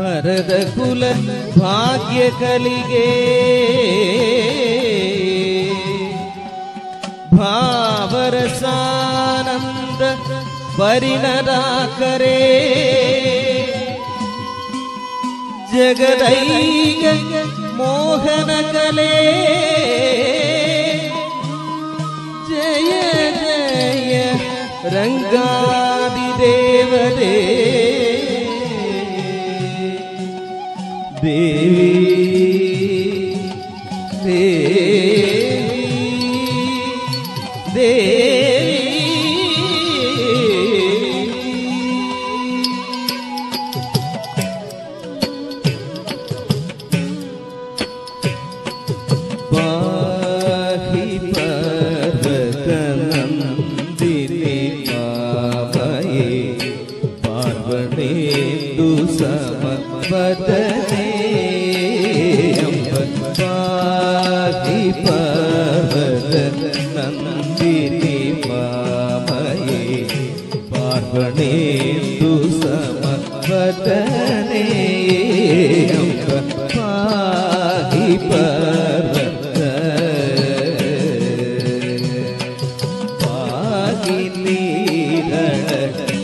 ಭರದ ಕುಲ ಭಾಗ್ಯ ಕಲಿಗೆ ಭಾವರಸಾನಂದ ಪರಿಣದ ಕರೆ ಜಗದೈಗ ಮೋಹನ ಕಲೆ ಜಯ ಜಯ ರಂಗಾದಿ ದೇವರೇ ദേവി ദേവി ദേവി पार्वणे तु समपदने पाहि पर्वतनन्दिनि पावये पार्वणेन्दु समपदने अम्ब पाहि पर्वत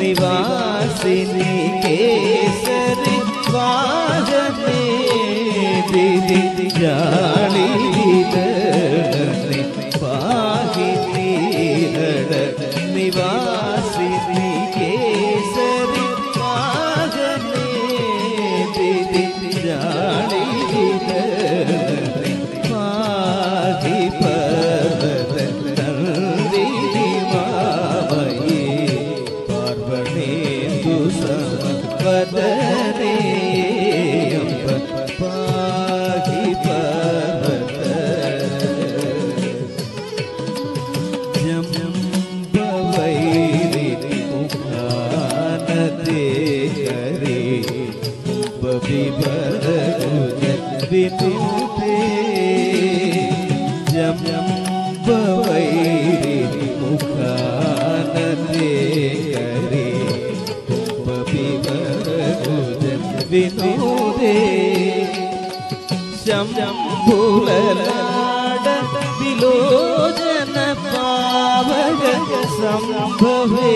निवासिनी केसरी वाजने दीदी जाली शम्भुललाड विलोचन पावग सम्भवे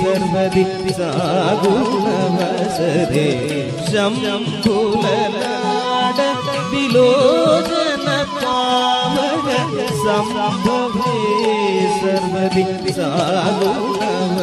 सर्वदि सागुणवसरे शम्भुललाड विलोचन पावग सम्भवे सर्वदि सागुणवसरे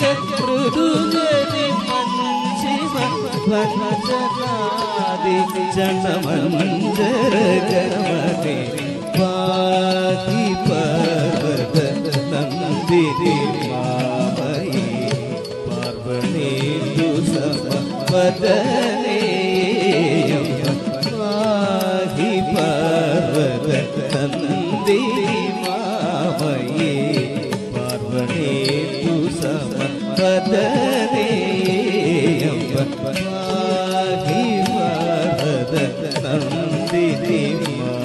तत्प्रदुगति शिव भजनादि जनमञ्जर करमति पाति पर्वत नन्दिनि मामयि पार्वणे तु समपदने पाहि पर्वत नन्दिनि നന്ദിനി മാ